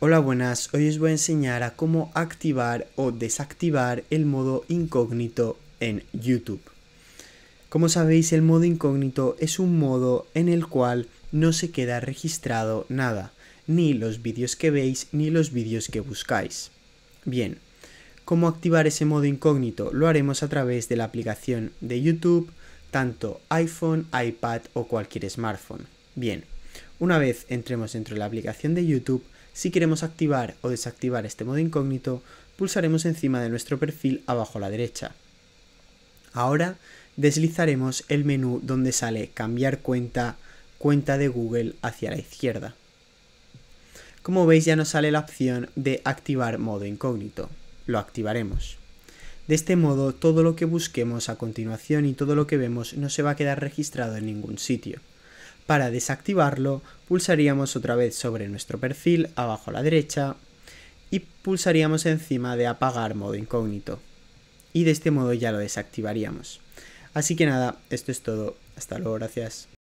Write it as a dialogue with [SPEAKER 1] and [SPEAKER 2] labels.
[SPEAKER 1] Hola buenas, hoy os voy a enseñar a cómo activar o desactivar el modo incógnito en YouTube. Como sabéis, el modo incógnito es un modo en el cual no se queda registrado nada, ni los vídeos que veis ni los vídeos que buscáis. Bien, ¿cómo activar ese modo incógnito? Lo haremos a través de la aplicación de YouTube, tanto iPhone, iPad o cualquier smartphone. Bien, una vez entremos dentro de la aplicación de YouTube, si queremos activar o desactivar este modo incógnito, pulsaremos encima de nuestro perfil abajo a la derecha. Ahora deslizaremos el menú donde sale cambiar cuenta, cuenta de Google hacia la izquierda. Como veis ya nos sale la opción de activar modo incógnito. Lo activaremos. De este modo todo lo que busquemos a continuación y todo lo que vemos no se va a quedar registrado en ningún sitio. Para desactivarlo, pulsaríamos otra vez sobre nuestro perfil, abajo a la derecha, y pulsaríamos encima de apagar modo incógnito. Y de este modo ya lo desactivaríamos. Así que nada, esto es todo. Hasta luego, gracias.